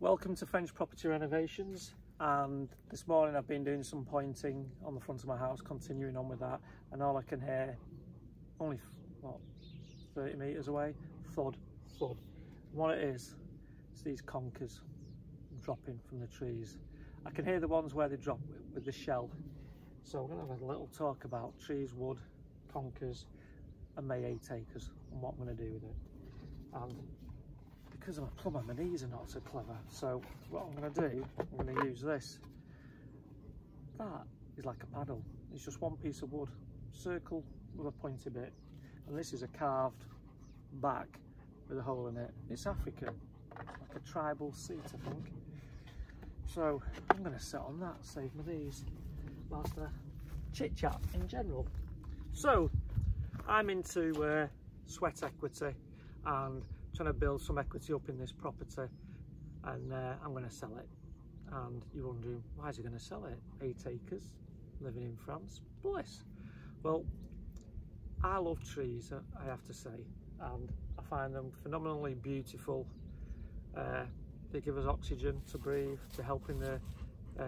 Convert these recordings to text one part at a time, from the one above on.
Welcome to French Property Renovations and this morning I've been doing some pointing on the front of my house continuing on with that and all I can hear only what 30 metres away? Thud. Thud. And what it is it's these conkers dropping from the trees. I can hear the ones where they drop with the shell. So we're going to have a little talk about trees wood conkers and May 8 acres and what I'm going to do with it. And because I'm a plumber, my knees are not so clever. So what I'm going to do, I'm going to use this. That is like a paddle. It's just one piece of wood, circle with a pointy bit. And this is a carved back with a hole in it. It's African, like a tribal seat, I think. So I'm going to sit on that, save my knees, whilst I chit chat in general. So I'm into uh, sweat equity and trying to build some equity up in this property and uh, I'm going to sell it. And you're wondering why is he going to sell it? Eight acres living in France bliss well I love trees uh, I have to say and I find them phenomenally beautiful. Uh, they give us oxygen to breathe they help in the uh,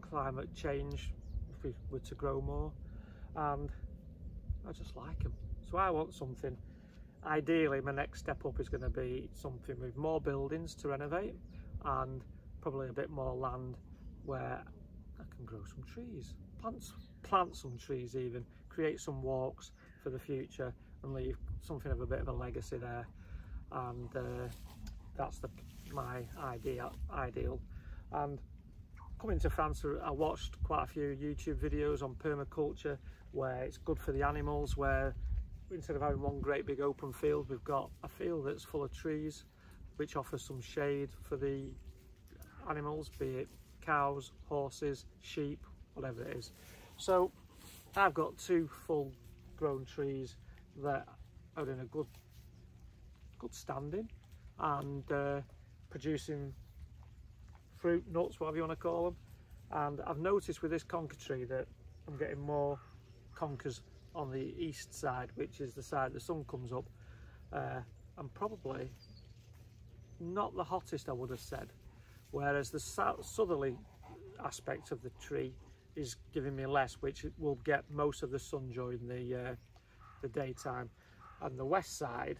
climate change if we were to grow more and I just like them so I want something ideally my next step up is going to be something with more buildings to renovate and probably a bit more land where I can grow some trees plant plant some trees even create some walks for the future and leave something of a bit of a legacy there. And uh, that's the my idea ideal. And coming to France I watched quite a few YouTube videos on permaculture where it's good for the animals where instead of having one great big open field, we've got a field that's full of trees, which offers some shade for the animals, be it cows, horses, sheep, whatever it is. So I've got two full grown trees that are in a good good standing and uh, producing fruit, nuts, whatever you want to call them. And I've noticed with this conker tree that I'm getting more conkers on the east side, which is the side the sun comes up, uh, and probably not the hottest I would have said, whereas the southerly aspect of the tree is giving me less, which will get most of the sun during the, uh, the daytime, and the west side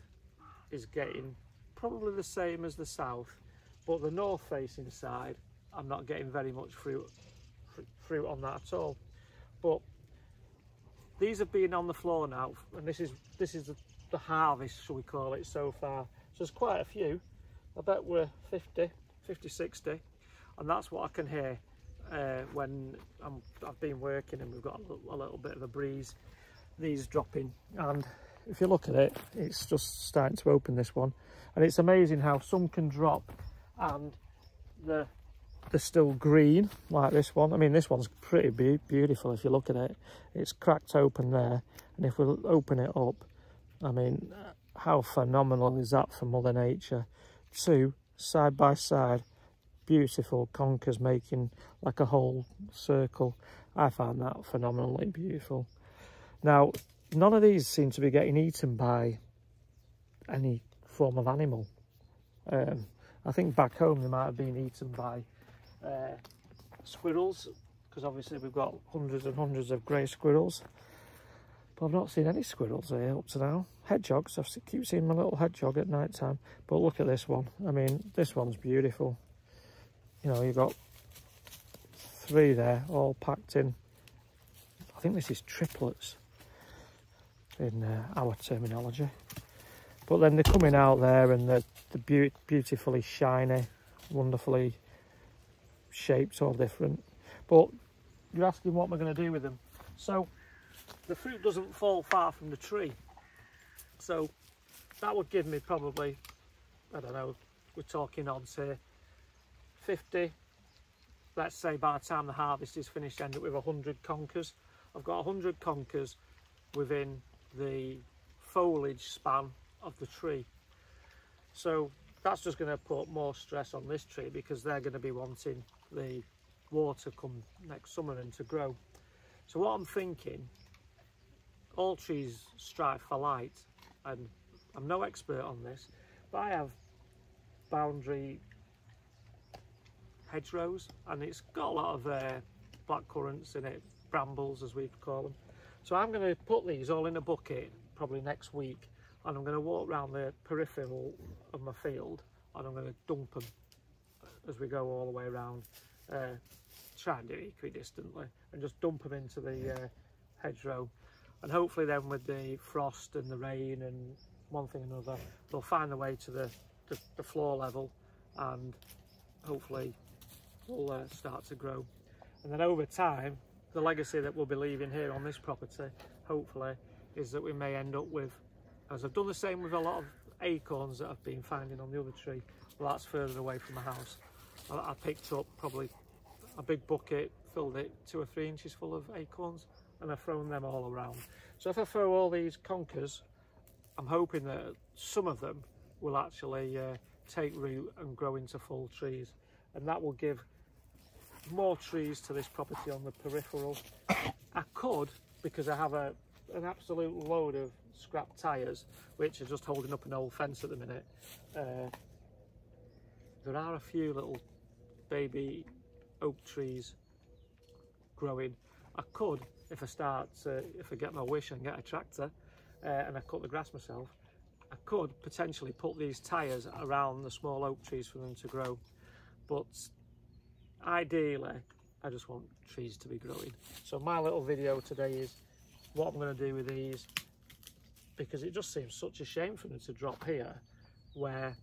is getting probably the same as the south, but the north facing side, I'm not getting very much fruit, fruit on that at all. But these have been on the floor now, and this is this is the, the harvest, shall we call it, so far. So there's quite a few. I bet we're 50, 50, 60, and that's what I can hear uh, when i have been working and we've got a a little bit of a breeze. These dropping, and if you look at it, it's just starting to open this one, and it's amazing how some can drop and the they're still green like this one. I mean, this one's pretty be beautiful if you look at it. It's cracked open there. And if we open it up, I mean, how phenomenal is that for Mother Nature? Two, side by side, beautiful conkers making like a whole circle. I find that phenomenally beautiful. Now, none of these seem to be getting eaten by any form of animal. Um, I think back home they might have been eaten by uh, squirrels because obviously we've got hundreds and hundreds of grey squirrels. But I've not seen any squirrels here up to now. Hedgehogs I keep seeing my little hedgehog at night time. But look at this one. I mean this one's beautiful. You know you've got three there all packed in. I think this is triplets in uh, our terminology. But then they're coming out there and they're, they're be beautifully shiny wonderfully shapes all different. But you're asking what I going to do with them? So the fruit doesn't fall far from the tree. So that would give me probably, I don't know, we're talking odds here, 50, let's say by the time the harvest is finished, end up with 100 conkers. I've got 100 conkers within the foliage span of the tree. So that's just going to put more stress on this tree because they're going to be wanting the water come next summer and to grow. So what I'm thinking, all trees strive for light and I'm no expert on this, but I have boundary hedgerows and it's got a lot of uh, black currants in it, brambles as we call them. So I'm going to put these all in a bucket probably next week and I'm going to walk around the peripheral of my field and I'm going to dump them as we go all the way around. Uh, try and do it equidistantly and just dump them into the uh, hedgerow and hopefully then with the frost and the rain and one thing and another they'll find their way to the, the, the floor level and hopefully will uh, start to grow and then over time the legacy that we'll be leaving here on this property hopefully is that we may end up with as I've done the same with a lot of acorns that I've been finding on the other tree well that's further away from the house. I, I picked up probably a big bucket filled it two or three inches full of acorns and I've thrown them all around. So if I throw all these conkers I'm hoping that some of them will actually uh, take root and grow into full trees. And that will give more trees to this property on the peripheral. I could, because I have a, an absolute load of scrap tyres, which are just holding up an old fence at the minute. Uh, there are a few little baby oak trees growing. I could, if I start, uh, if I get my wish and get a tractor uh, and I cut the grass myself, I could potentially put these tyres around the small oak trees for them to grow. But ideally I just want trees to be growing so my little video today is what I'm going to do with these because it just seems such a shame for them to drop here where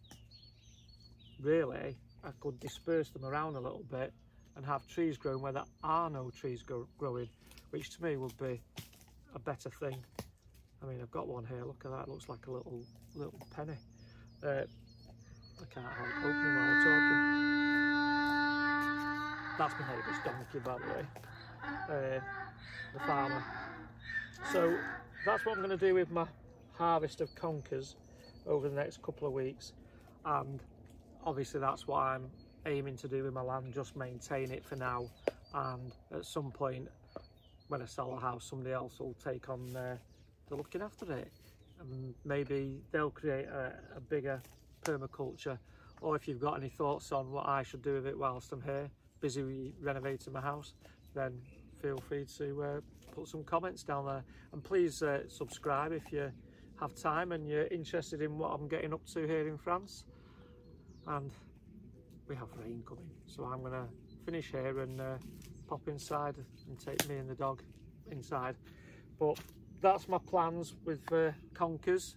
really I could disperse them around a little bit and have trees growing where there are no trees grow growing which to me would be a better thing. I mean I've got one here look at that it looks like a little little penny. Uh, I can't help opening while I'm talking. That's my neighbour's donkey, by the way, uh, the farmer. So that's what I'm going to do with my harvest of conkers over the next couple of weeks. And obviously that's what I'm aiming to do with my land, just maintain it for now. And at some point, when I sell the house, somebody else will take on the looking after it. And maybe they'll create a, a bigger permaculture or if you've got any thoughts on what I should do with it whilst I'm here busy renovating my house, then feel free to uh, put some comments down there. And please uh, subscribe if you have time and you're interested in what I'm getting up to here in France. And we have rain coming, so I'm to finish here and uh, pop inside and take me and the dog inside. But that's my plans with uh, Conkers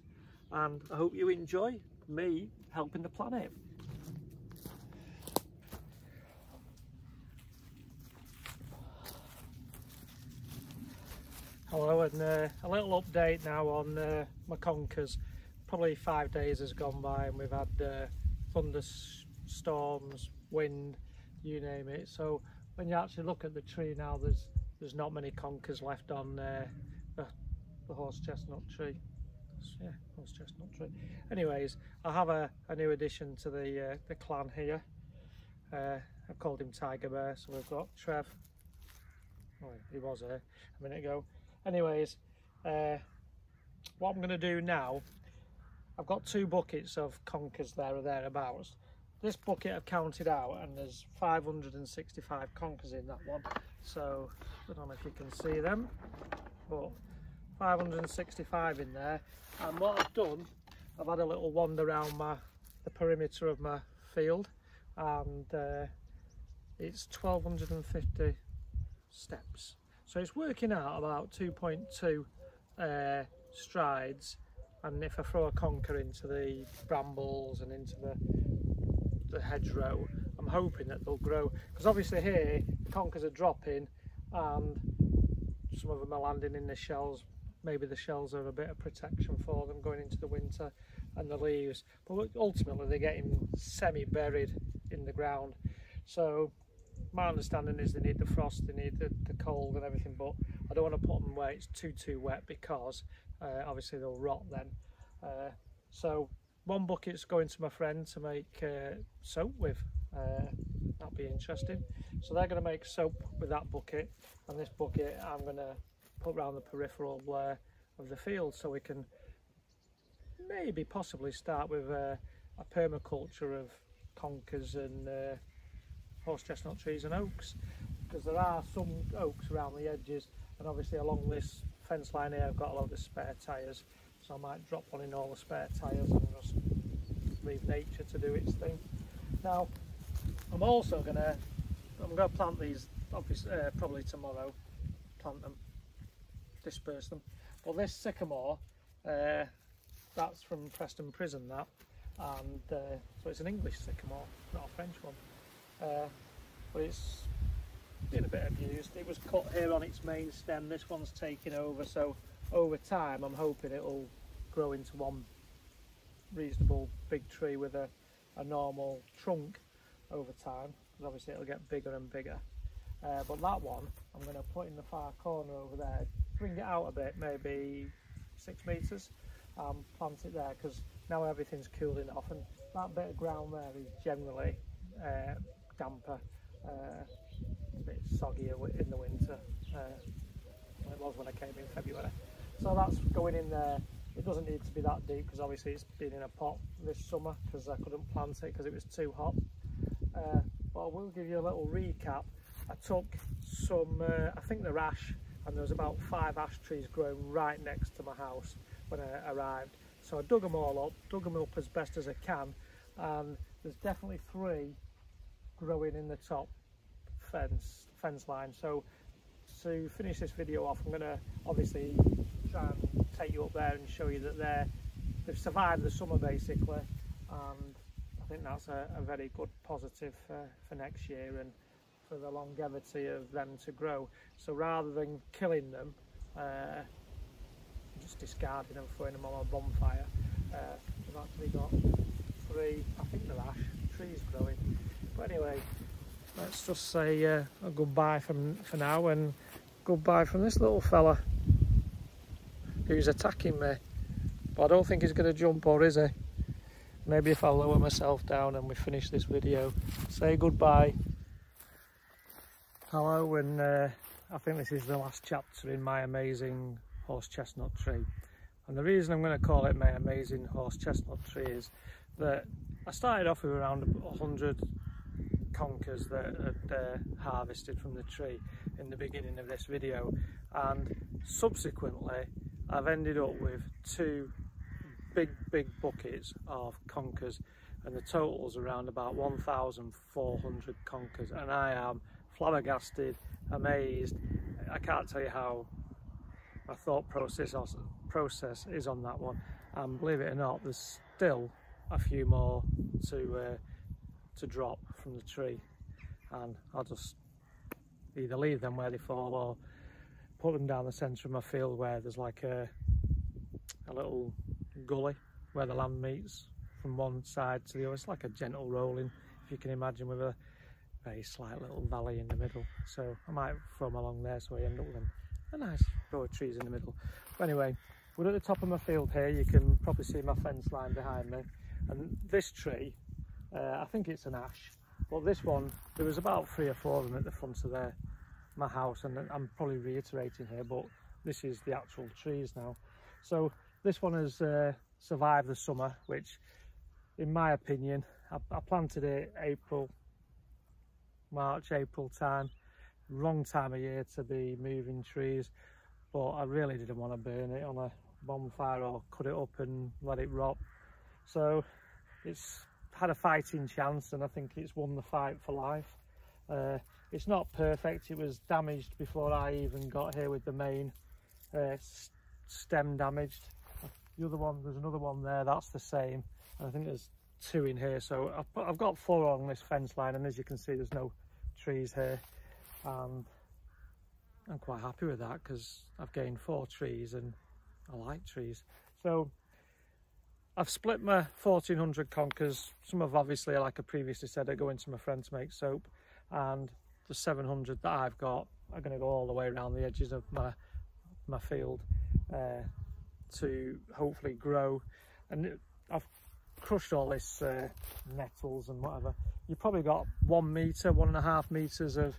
and I hope you enjoy me helping the planet. Hello and uh, a little update now on uh, my conkers. Probably five days has gone by and we've had uh, thunderstorms, wind, you name it. So when you actually look at the tree now there's there's not many conkers left on uh, the, the horse chestnut tree. Yeah, horse chestnut tree. Anyways, I have a, a new addition to the uh, the clan here. Uh, I've called him Tiger Bear. So we've got Trev. He was here a minute ago anyways uh, what I'm going to do now I've got two buckets of conkers there or thereabouts. This bucket I've counted out and there's 565 conkers in that one. So I don't know if you can see them but 565 in there. And what I've done I've had a little wander around my the perimeter of my field and uh, it's 1250 steps so it's working out about 2.2 uh, strides and if I throw a conker into the brambles and into the, the hedgerow, I'm hoping that they'll grow. Because obviously here, the conkers are dropping and some of them are landing in the shells. Maybe the shells are a bit of protection for them going into the winter and the leaves. But ultimately they're getting semi-buried in the ground. So my understanding is they need the frost, they need the, the cold and everything, but I don't want to put them where it's too, too wet because uh, obviously they'll rot then. Uh, so one bucket's going to my friend to make uh, soap with. Uh, that'll be interesting. So they're going to make soap with that bucket and this bucket I'm going to put around the peripheral uh, of the field so we can maybe possibly start with uh, a permaculture of conkers and horse chestnut trees and oaks because there are some oaks around the edges and obviously along this fence line here I've got a lot of spare tyres so I might drop one in all the spare tyres and just leave nature to do its thing. Now I'm also going to I'm going to plant these obviously uh, probably tomorrow plant them disperse them but this sycamore uh, that's from Preston Prison that and uh, so it's an English sycamore not a French one uh, but it's been a bit abused it was cut here on its main stem. This one's taken over so over time I'm hoping it'll grow into one reasonable big tree with a, a normal trunk over time because obviously it'll get bigger and bigger. Uh, but that one I'm going to put in the far corner over there. Bring it out a bit maybe six meters um, plant it there because now everything's cooling off and that bit of ground there is generally uh, damper uh, a bit soggier in the winter uh, it was when I came in February so that's going in there it doesn't need to be that deep because obviously it's been in a pot this summer because I couldn't plant it because it was too hot. Uh, but I will give you a little recap. I took some, uh, I think they're ash, and there was about five ash trees growing right next to my house when I arrived. So I dug them all up, dug them up as best as I can, and there's definitely three growing in the top fence fence line. So to finish this video off, I'm to obviously try and take you up there and show you that they're, they've survived the summer basically and I think that's a, a very good positive for, next year and for the longevity of them to grow. So rather than killing them, uh, just discarding them, throwing them on a bonfire, uh, we've actually got three, I think they're ash, trees growing. Anyway, let's just say uh, a goodbye from, for now and goodbye from this little fella who's attacking me. But I don't think he's going to jump or is he? Maybe if I lower myself down and we finish this video. Say goodbye. Hello and uh, I think this is the last chapter in my amazing horse chestnut tree. And the reason I'm going to call it my amazing horse chestnut tree is that I started off with around 100 conkers that had uh, harvested from the tree in the beginning of this video. And subsequently I've ended up with two big, big buckets of conkers and the total's around about 1,400 conkers. And I am flabbergasted, amazed. I can't tell you how my thought process process is on that one. And believe it or not there's still a few more to uh, to drop from the tree and I'll just either leave them where they fall or put them down the centre of my field where there's like a, a little gully where the land meets from one side to the other. It's like a gentle rolling, if you can imagine, with a very slight little valley in the middle. So I might throw them along there so I end up with a nice row of trees in the middle. But anyway, we're at the top of my field here. You can probably see my fence line behind me. And this tree, uh, I think it's an ash, but this one, there was about three or four of them at the front of there my house and I'm probably reiterating here but this is the actual trees now. So this one has uh, survived the summer which in my opinion I, I, planted it April March April time. Wrong time of year to be moving trees but I really didn't want to burn it on a bonfire or cut it up and let it rot. So it's had a fighting chance and I think it's won the fight for life. Uh, it's not perfect. It was damaged before I even got here with the main uh, stem damaged. The other one there's another one there that's the same. I think there's two in here so I've, I've got four along this fence line and as you can see there's no trees here. And I'm quite happy with that because I've gained four trees and I like trees. So I've split my 1400 conkers. Some of obviously like I previously said are going to my friend to make soap. And the 700 that I've got are going to go all the way around the edges of my my field uh, to hopefully grow. And I've crushed all this uh, nettles and whatever. You've probably got one meter one and a half meters of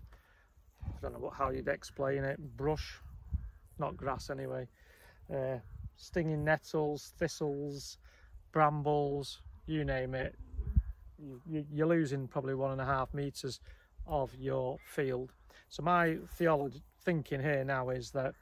I don't know what, how you'd explain it brush. Not grass anyway. Uh, stinging nettles thistles brambles you name it you, you, you're losing probably one and a half meters of your field. So my theology thinking here now is that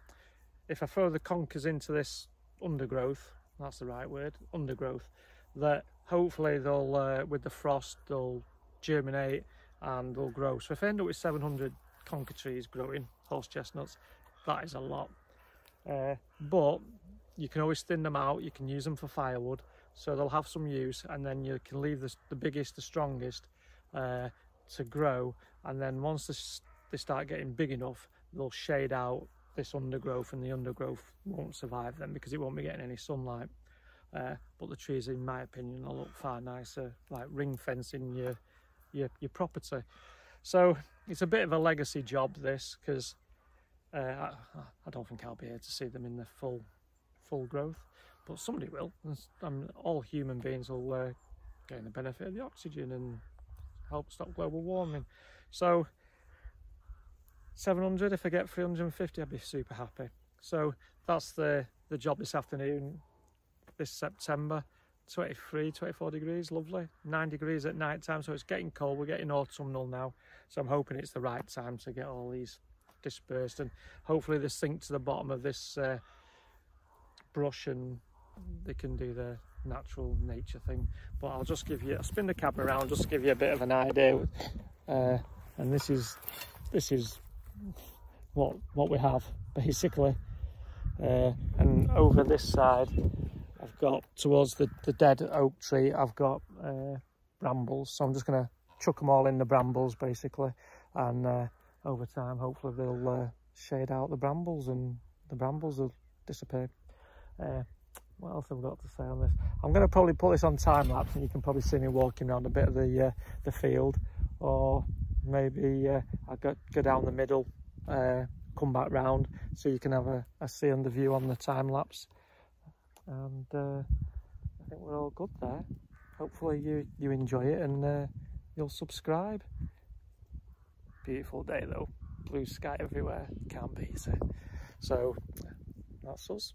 if I throw the conkers into this undergrowth, that's the right word, undergrowth, that hopefully they'll, uh, with the frost, they'll germinate and they'll grow. So if I end up with 700 conker trees growing, horse chestnuts, that is a lot. Uh, but you can always thin them out, you can use them for firewood, so they'll have some use and then you can leave the, the biggest, the strongest uh, to grow and then once this, they start getting big enough, they'll shade out this undergrowth and the undergrowth won't survive them because it won't be getting any sunlight. Uh, but the trees, in my opinion, will look far nicer, like ring fencing your, your, your property. So it's a bit of a legacy job, this, because uh, I, I, don't think I'll be able to see them in the full full growth, but somebody will. And all human beings will uh, gain the benefit of the oxygen and help stop global warming. So 700, if I get 350, I'd be super happy. So that's the, the job this afternoon, this September. 23, 24 degrees, lovely. 9 degrees at night time, so it's getting cold. We're getting autumnal now, so I'm hoping it's the right time to get all these dispersed and hopefully they sink to the bottom of this uh, brush and they can do the natural nature thing. But I'll just give you, I'll spin the camera around, just to give you a bit of an idea. Uh, and this is, this is what what we have basically. Uh, and over this side, I've got towards the, the dead oak tree, I've got uh, brambles. So I'm just going to chuck them all in the brambles basically. And uh, over time, hopefully they'll uh, shade out the brambles and the brambles will disappear. What else have I got to say on this? I'm going to probably put this on time lapse and you can probably see me walking around a bit of the uh, the field or maybe uh, I'll go, go down the middle, uh, come back round so you can have a, a see on the view on the time lapse and uh, I think we're all good there. Hopefully you, you enjoy it and uh, you'll subscribe. Beautiful day though, blue sky everywhere, can't beat it. So that's us.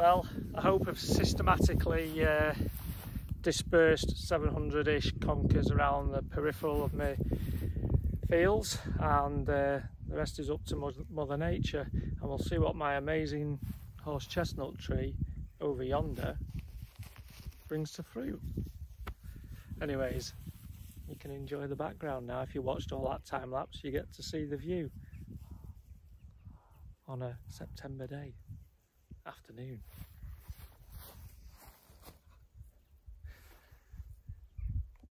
Well, I hope I've systematically uh, dispersed 700-ish conkers around the peripheral of my fields and uh, the rest is up to Mother Nature and we'll see what my amazing horse chestnut tree over yonder brings to fruit. Anyways, you can enjoy the background now. If you watched all that time lapse, you get to see the view on a September day afternoon.